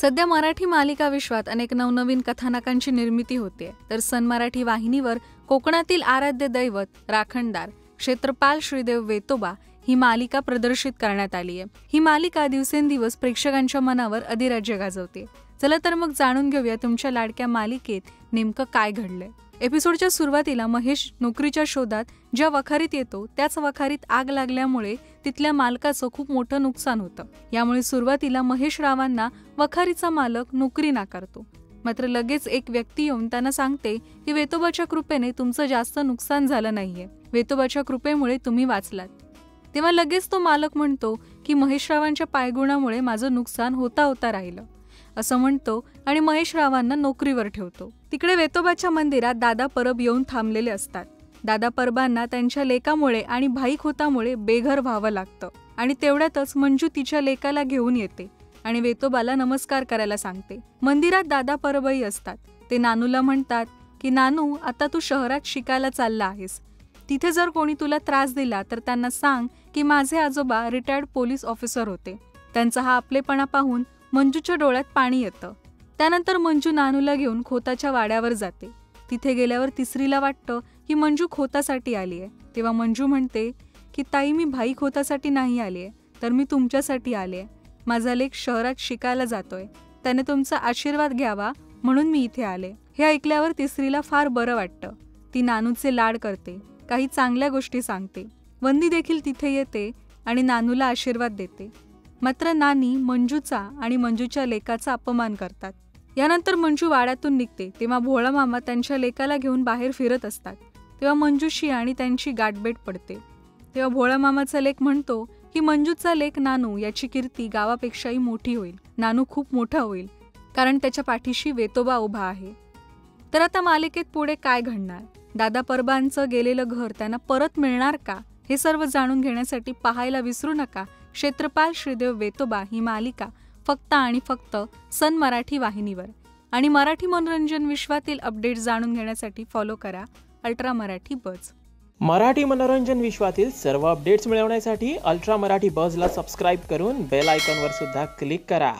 सध्या मराठी मालिका विश्वात अनेक नवनवीन कथानकांची निर्मिती होते. तर सन मराठी वाहिनीवर कोकणातील आराध्य दैवत राखणदार क्षेत्रपाल श्रीदेव वेतोबा ही मालिका प्रदर्शित करण्यात आली आहे. ही मालिका दिवसेंदिवस प्रेक्षकांच्या मनावर अधिराज्य गाजवते. चला तर मग जाणून घेऊया तुमच्या लाडक्या मालिकेत नेमकं काय घडलंय. एपिसोडच्या सुरुवातीला महेश नोकरीच्या शोधात ज्या वखारीत येतो त्याच वखारीत आग लागल्यामुळे तिथल्या मालकाचं खूप मोठं नुकसान होतं. यामुळे सुरुवातीला महेश रावांना वखारीचा मालक नोकरी नाकारतो. मात्र लगेच एक व्यक्ती येऊन त्यांना सांगते की वेतोबाच्या कृपेने तुमचं जास्त नुकसान झालं नाहीये. वेतोबाच्या कृपेमुळे तुम्ही वाचलात. तेव्हा लगेच तो मालक म्हणतो की महेशरावांच्या पायगुणामुळे माझं नुकसान होता होता राहिलं. असं म्हणतो आणि महेश रावांना नोकरीवर ठेवतो. तिकडे वेतोबाच्या मंदिरात दादा परब येऊन थांबलेले असतात. दादा परबांना त्यांच्या लेकामुळे आणि भाई खोतामुळे बेघर व्हावं लागतं आणि तेवढ्यातच मंजू तिच्या लेकाला घेऊन येते आणि वेतोबाला नमस्कार करायला सांगते. मंदिरात दादा परबही असतात. ते नानूला म्हणतात की नानू आता तू शहरात शिकायला चालला आहेस. तिथे जर कोणी तुला त्रास दिला तर त्यांना सांग की माझे आजोबा रिटायर्ड पोलीस ऑफिसर होते. त्यांचा हा आपलेपणा पाहून मंजूच्या डोळ्यात पाणी येतं. त्यानंतर मंजू नानूला घेऊन खोताच्या वाड्यावर जाते. तिथे गेल्यावर तिसरीला वाटतं की मंजू खोतासाठी आली आहे तेव्हा मंजू म्हणते की ताई मी भाई खोतासाठी नाही आली आहे तर मी तुमच्यासाठी आले आहे माझा लेख शहरात शिकायला जातोय. त्याने तुमचा आशीर्वाद घ्यावा म्हणून मी इथे आले. हे ऐकल्यावर तिसरीला फार बरं वाटतं. ती नानूचे लाड करते. काही चांगल्या गोष्टी सांगते. वंदी देखील तिथे येते आणि नानूला आशीर्वाद देते. मात्र नानी मंजूचा आणि मंजूच्या लेकाचा अपमान करतात. यानंतर मंजू वाड्यातून निघते तेव्हा भोळा मामा त्यांच्या लेकाला घेऊन बाहेर फिरत असतात. तेव्हा मंजूशी आणि त्यांची गाठभेट पडते. तेव्हा भोळा मामाचा लेख म्हणतो की मंजूचा लेख नानू याची कीर्ती गावापेक्षाही मोठी होईल. नानू खूप मोठा होईल कारण त्याच्या पाठीशी वेतोबा उभा आहे. तर आता मालिकेत पुढे काय घडणार? दादा परबांचं गेलेलं घर त्यांना परत मिळणार का? हे सर्व जाणून घेण्यासाठी पाहायला विसरू नका. क्षेत्रपाल श्रीदेव वेतोबा ही मालिका फक्त आणि फक्त सन मराठी वाहिनीवर. आणि मराठी मनोरंजन विश्वातील अपडेट्स जाणून घेण्यासाठी फॉलो करा अल्ट्रा मराठी बज मराठी मनोरंजन विश्वातील सर्व अपडेट्स मिळवण्यासाठी अल्ट्रा मराठी बजला सबस्क्राईब करून बेल आयकॉनवर सुद्धा क्लिक करा.